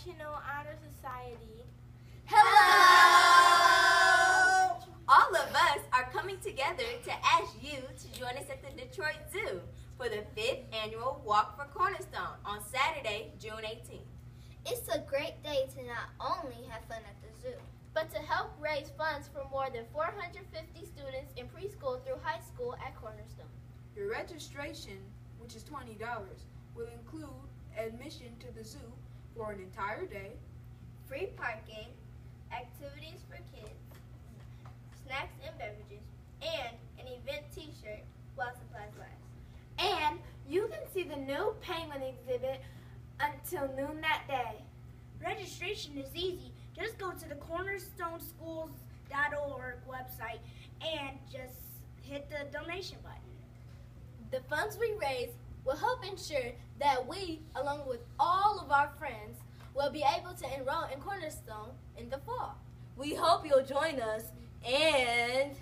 National Honor Society. Hello! All of us are coming together to ask you to join us at the Detroit Zoo for the fifth annual Walk for Cornerstone on Saturday, June 18th. It's a great day to not only have fun at the zoo, but to help raise funds for more than 450 students in preschool through high school at Cornerstone. Your registration, which is $20, will include admission to the zoo for an entire day, free parking, activities for kids, snacks and beverages, and an event t-shirt while supplies last. And you can see the new penguin exhibit until noon that day. Registration is easy. Just go to the cornerstoneschools.org website and just hit the donation button. The funds we raise will help ensure that we, along with all of our friends, will be able to enroll in Cornerstone in the fall. We hope you'll join us and